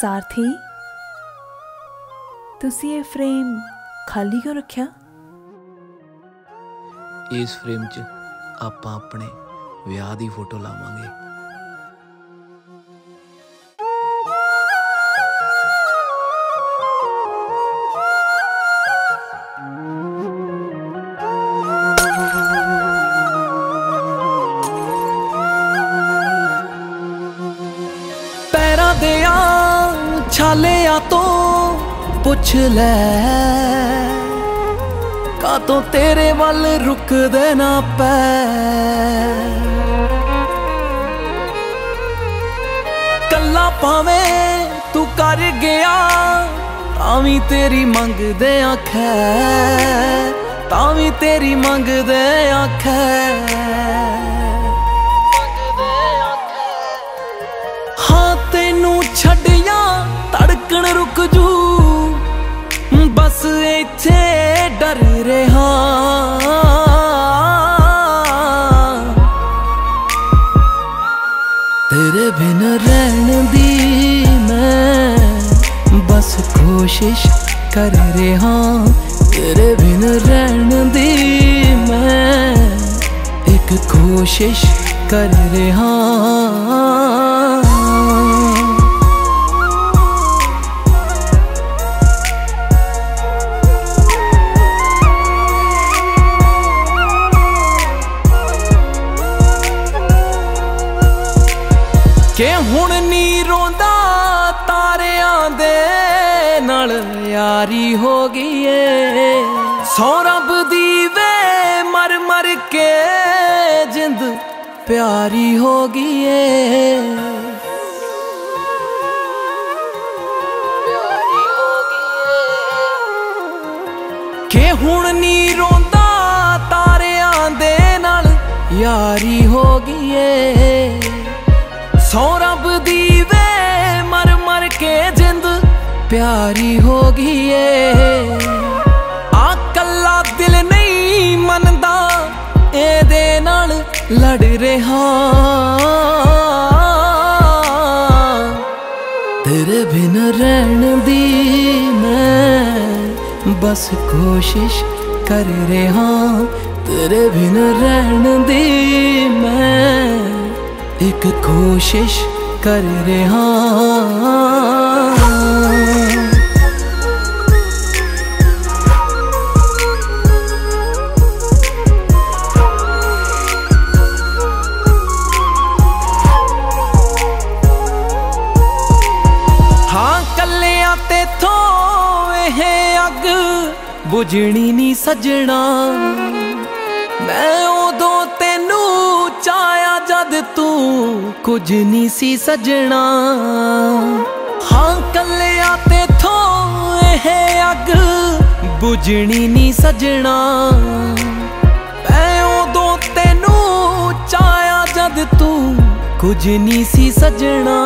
ਸਾਰਥੀ, ਤੁਸੀਂ ਇਹ ਫਰੇਮ ਖਾਲੀ ਕਿਉਂ ਰੱਖਿਆ? ਇਸ ਫਰੇਮ 'ਚ ਆਪਾਂ ਆਪਣੇ ਵਿਆਹ ਦੀ ਫੋਟੋ ਲਾਵਾਂਗੇ। ਪੁੱਛ ਲੈ। ਕਾਤੋਂ ਤੇਰੇ ਵੱਲ ਰੁਕਦੇ ਨਾ ਪੈ। ਕੱਲਾ ਪਾਵੇਂ ਤੂੰ ਕਰ ਗਿਆ ਤਾਂ ਵੀ ਤੇਰੀ ਮੰਗਦੇ ਆਖੈ ਤਾਂ ਵੀ ਤੇਰੀ ਮੰਗਦੇ ਆਖੈ ਕਰ ਰਿਹਾ, ਤੇਰੇ ਬਿਨ ਰਹਿਣ ਦੀ ਮੈਂ ਇੱਕ ਕੋਸ਼ਿਸ਼ ਕਰ ਰਿਹਾ। ਕਿ ਹੁਣ ਨੀ ਰੋਂਦਾ ਯਾਰੀ ਹੋ ਗਈ ਏ। ਸੌਰਭ ਦੀ ਵੇ ਮਰ ਮਰ ਕੇ ਜਿੰਦ ਪਿਆਰੀ ਹੋ ਗਈ ਏ। ਕਿ ਹੁਣ ਨੀ ਰੋਂਦਾ ਤਾਰਿਆਂ ਦੇ ਨਾਲ ਯਾਰੀ ਹੋ ਗਈ ਏ। ਸੌ ਪਿਆਰੀ ਹੋ ਗਈ ਏ। ਆ ਕੱਲਾ ਦਿਲ ਨਹੀਂ ਮੰਨਦਾ, ਇਹਦੇ ਨਾਲ ਲੜ ਰਿਹਾ। ਤੇਰੇ ਬਿਨ ਰਹਿਣ ਦੀ ਮੈਂ ਬਸ ਕੋਸ਼ਿਸ਼ ਕਰ ਰਿਹਾ। ਤੇਰੇ ਬਿਨ ਰਹਿਣ ਦੀ ਮੈਂ ਇੱਕ ਕੋਸ਼ਿਸ਼ ਕਰ ਰਿਹਾ। ਬੁਝਣੀ ਨਹੀਂ ਸਜਣਾ। ਮੈਂ ਉਦੋਂ ਤੈਨੂੰ ਚਾਹਿਆ ਜਦ ਤੂੰ ਕੁਝ ਨਹੀਂ ਸੀ ਸਜਣਾ। ਹਾਂ, ਕੱਲਿਆਂ ਤੇ ਥੋ ਇਹ ਅੱਗ ਬੁਝਣੀ ਨਹੀਂ ਸਜਣਾ। ਮੈਂ ਉਦੋਂ ਤੈਨੂੰ ਚਾਇਆ ਜਦ ਤੂੰ ਕੁਝ ਨਹੀਂ ਸੀ ਸਜਣਾ।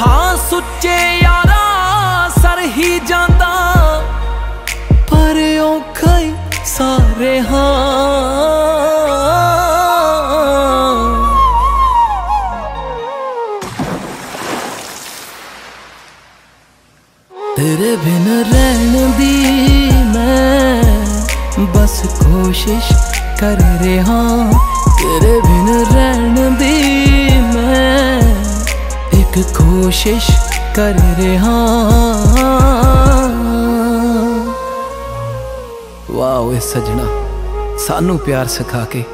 ਹਾਂ, ਸੁੱਚੇ ਯਾਰਾ ਤੇਰੇ ਬਿਨ ਰਹਿਣ ਦੀ ਮੈਂ ਬਸ ਕੋਸ਼ਿਸ਼ ਕਰ ਰਿਹਾ ਤੇਰੇ ਬਿਨ ਰਹਿਣ ਦੀ ਮੈਂ ਇੱਕ ਕੋਸ਼ਿਸ਼ ਕਰ ਰਿਹਾ। ਵਾਹ ਓਏ ਸਜਣਾ, ਸਾਨੂੰ ਪਿਆਰ ਸਿਖਾ ਕੇ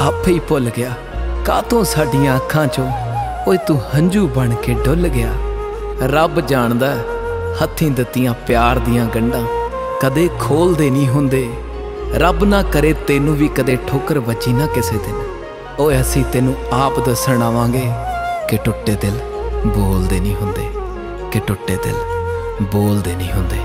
ਆਪੇ ਹੀ ਭੁੱਲ ਗਿਆ। ਕਾਤੋਂ ਸਾਡੀਆਂ ਅੱਖਾਂ ਚੋਂ ਓਏ ਤੂੰ ਹੰਝੂ ਬਣ ਕੇ ਡੁੱਲ ਗਿਆ? ਰੱਬ ਜਾਣਦਾ ਹੱਥੀਂ ਦਿੱਤੀਆਂ ਪਿਆਰ ਦੀਆਂ ਗੰਢਾਂ ਕਦੇ ਖੋਲਦੇ ਨਹੀਂ ਹੁੰਦੇ। ਰੱਬ ਨਾ ਕਰੇ ਤੈਨੂੰ ਵੀ ਕਦੇ ਠੋਕਰ ਵੱਜੀ ਨਾ ਕਿਸੇ ਦਿਨ। ਓਏ ਅਸੀਂ ਤੈਨੂੰ ਆਪ ਦੱਸਣ ਆਵਾਂਗੇ ਕਿ ਟੁੱਟੇ ਦਿਲ ਬੋਲਦੇ ਨਹੀਂ ਹੁੰਦੇ, ਕਿ ਟੁੱਟੇ ਦਿਲ ਬੋਲਦੇ ਨਹੀਂ ਹੁੰਦੇ।